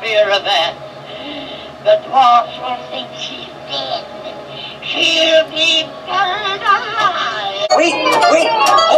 fear of that. The dwarfs will think she's dead. She'll be burned alive. Wait, wait.